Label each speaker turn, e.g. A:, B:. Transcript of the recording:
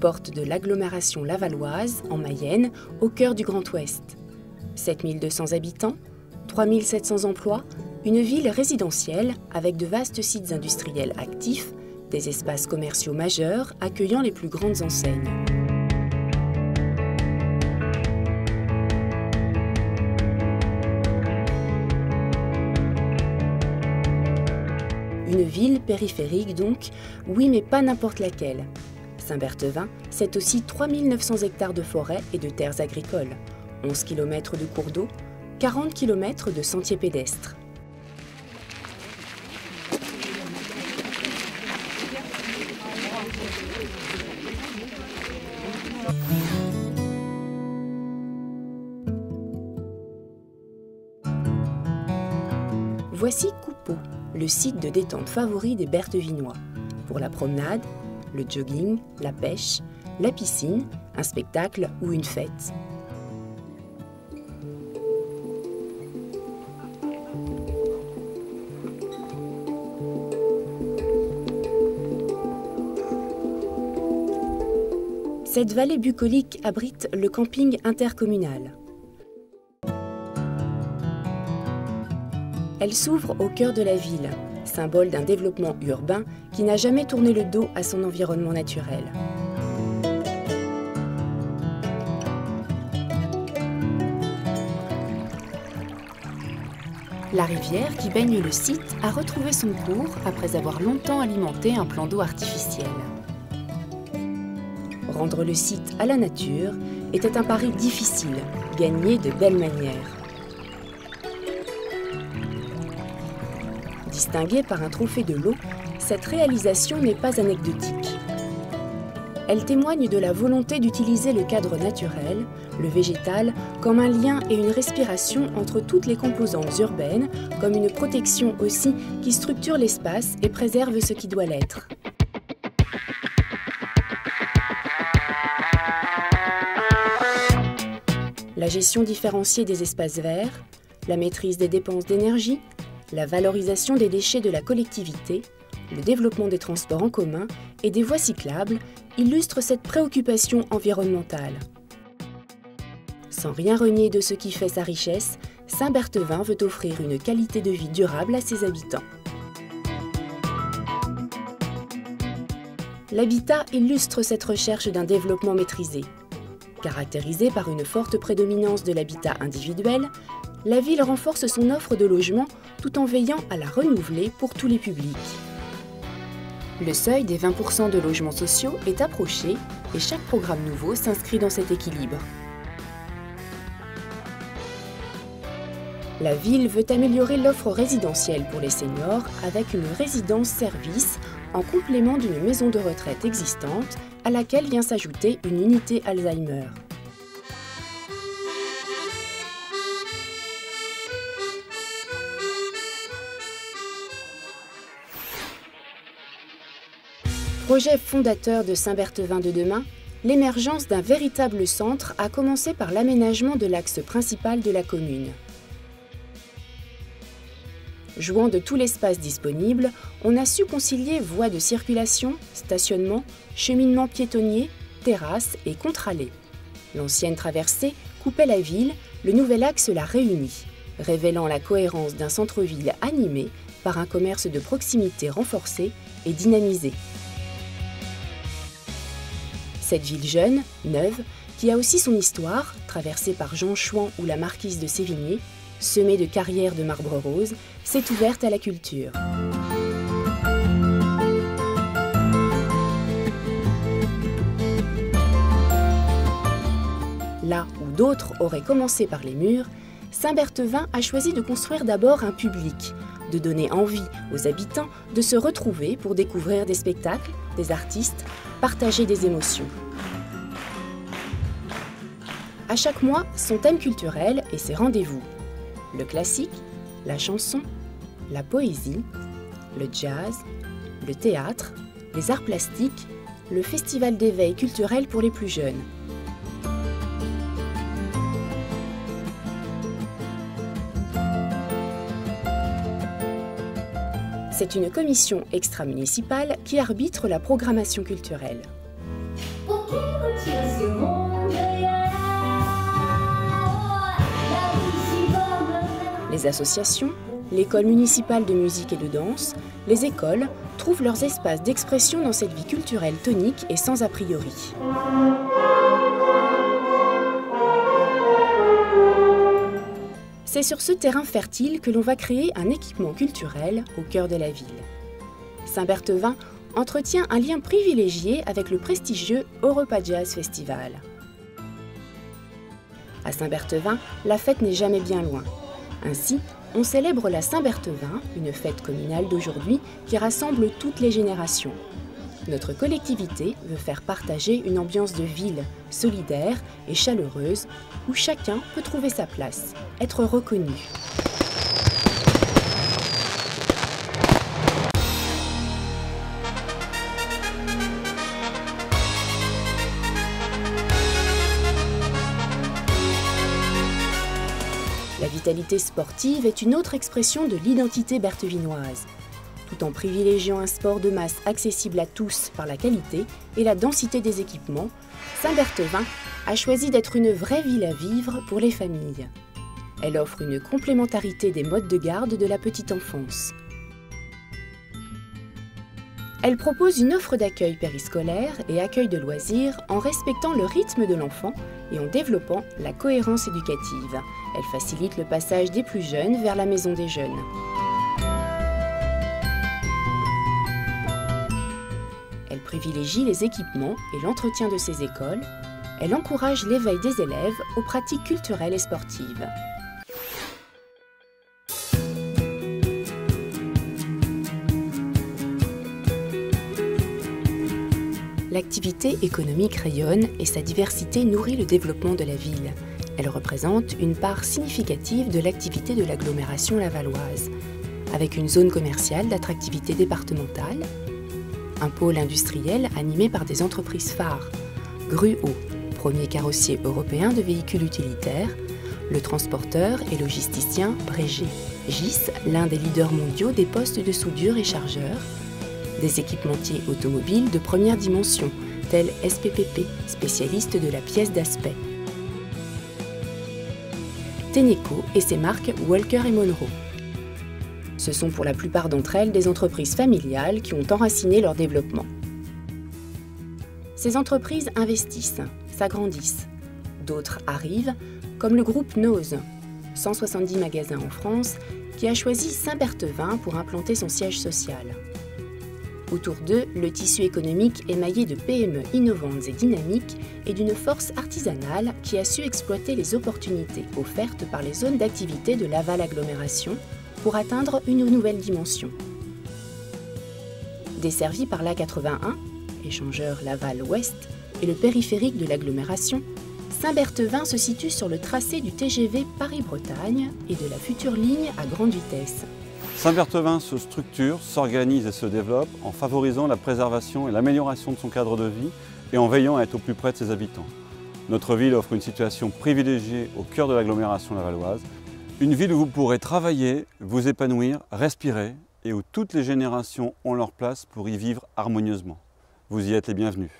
A: Porte de l'agglomération lavalloise, en Mayenne, au cœur du Grand Ouest. 7200 habitants, 3700 emplois, une ville résidentielle avec de vastes sites industriels actifs, des espaces commerciaux majeurs accueillant les plus grandes enseignes. Une ville périphérique donc, oui mais pas n'importe laquelle. Saint-Berthevin, c'est aussi 3900 hectares de forêt et de terres agricoles, 11 km de cours d'eau, 40 km de sentiers pédestres. Voici Coupeau, le site de détente favori des Berthevinois. Pour la promenade, le jogging, la pêche, la piscine, un spectacle ou une fête. Cette vallée bucolique abrite le camping intercommunal. Elle s'ouvre au cœur de la ville, symbole d'un développement urbain qui n'a jamais tourné le dos à son environnement naturel. La rivière qui baigne le site a retrouvé son cours après avoir longtemps alimenté un plan d'eau artificiel. Rendre le site à la nature était un pari difficile, gagné de belle manière. Distinguée par un trophée de l'eau, cette réalisation n'est pas anecdotique. Elle témoigne de la volonté d'utiliser le cadre naturel, le végétal, comme un lien et une respiration entre toutes les composantes urbaines, comme une protection aussi qui structure l'espace et préserve ce qui doit l'être. La gestion différenciée des espaces verts, la maîtrise des dépenses d'énergie, la valorisation des déchets de la collectivité, le développement des transports en commun et des voies cyclables illustrent cette préoccupation environnementale. Sans rien renier de ce qui fait sa richesse, Saint-Berthevin veut offrir une qualité de vie durable à ses habitants. L'habitat illustre cette recherche d'un développement maîtrisé. Caractérisée par une forte prédominance de l'habitat individuel, la ville renforce son offre de logement tout en veillant à la renouveler pour tous les publics. Le seuil des 20% de logements sociaux est approché et chaque programme nouveau s'inscrit dans cet équilibre. La ville veut améliorer l'offre résidentielle pour les seniors avec une résidence-service en complément d'une maison de retraite existante à laquelle vient s'ajouter une unité Alzheimer. Projet fondateur de Saint-Berthevin de demain, l'émergence d'un véritable centre a commencé par l'aménagement de l'axe principal de la commune. Jouant de tout l'espace disponible, on a su concilier voies de circulation, stationnement, cheminement piétonnier, terrasses et contre-allées. L'ancienne traversée coupait la ville, le nouvel axe la réunit, révélant la cohérence d'un centre-ville animé par un commerce de proximité renforcé et dynamisé. Cette ville jeune, neuve, qui a aussi son histoire, traversée par Jean Chouan ou la marquise de Sévigné, semée de carrières de marbre rose, s'est ouverte à la culture. Là où d'autres auraient commencé par les murs, Saint-Berthevin a choisi de construire d'abord un public, de donner envie aux habitants de se retrouver pour découvrir des spectacles, des artistes, partager des émotions. À chaque mois, son thème culturel et ses rendez-vous. Le classique, la chanson, la poésie, le jazz, le théâtre, les arts plastiques, le festival d'éveil culturel pour les plus jeunes. C'est une commission extra-municipale qui arbitre la programmation culturelle. Les associations, l'école municipale de musique et de danse, les écoles trouvent leurs espaces d'expression dans cette vie culturelle tonique et sans a priori. C'est sur ce terrain fertile que l'on va créer un équipement culturel au cœur de la ville. Saint-Berthevin entretient un lien privilégié avec le prestigieux Europa Jazz Festival. À Saint-Berthevin, la fête n'est jamais bien loin. Ainsi, on célèbre la Saint-Berthevin, une fête communale d'aujourd'hui qui rassemble toutes les générations. Notre collectivité veut faire partager une ambiance de ville solidaire et chaleureuse où chacun peut trouver sa place, être reconnu. La vitalité sportive est une autre expression de l'identité berthevinoise tout en privilégiant un sport de masse accessible à tous par la qualité et la densité des équipements, Saint-Berthevin a choisi d'être une vraie ville à vivre pour les familles. Elle offre une complémentarité des modes de garde de la petite enfance. Elle propose une offre d'accueil périscolaire et accueil de loisirs en respectant le rythme de l'enfant et en développant la cohérence éducative. Elle facilite le passage des plus jeunes vers la maison des jeunes. Privilégie les équipements et l'entretien de ses écoles. Elle encourage l'éveil des élèves aux pratiques culturelles et sportives. L'activité économique rayonne et sa diversité nourrit le développement de la ville. Elle représente une part significative de l'activité de l'agglomération lavalloise, avec une zone commerciale d'attractivité départementale, un pôle industriel animé par des entreprises phares. Gruo, premier carrossier européen de véhicules utilitaires, le transporteur et logisticien Brégé. GIS, l'un des leaders mondiaux des postes de soudure et chargeurs. Des équipementiers automobiles de première dimension, tels SPPP, spécialiste de la pièce d'aspect. Teneco et ses marques Walker et Monroe. Ce sont pour la plupart d'entre elles des entreprises familiales qui ont enraciné leur développement. Ces entreprises investissent, s'agrandissent. D'autres arrivent, comme le groupe Nose, 170 magasins en France, qui a choisi Saint-Berthevin pour implanter son siège social. Autour d'eux, le tissu économique émaillé de PME innovantes et dynamiques et d'une force artisanale qui a su exploiter les opportunités offertes par les zones d'activité de Laval Agglomération pour atteindre une nouvelle dimension. Desservi par l'A81, échangeur Laval-Ouest, et le périphérique de l'agglomération, Saint-Berthevin se situe sur le tracé du TGV Paris-Bretagne et de la future ligne à grande vitesse.
B: Saint-Berthevin se structure, s'organise et se développe en favorisant la préservation et l'amélioration de son cadre de vie et en veillant à être au plus près de ses habitants. Notre ville offre une situation privilégiée au cœur de l'agglomération lavalloise une ville où vous pourrez travailler, vous épanouir, respirer et où toutes les générations ont leur place pour y vivre harmonieusement. Vous y êtes les bienvenus.